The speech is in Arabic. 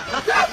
Ha ha ha!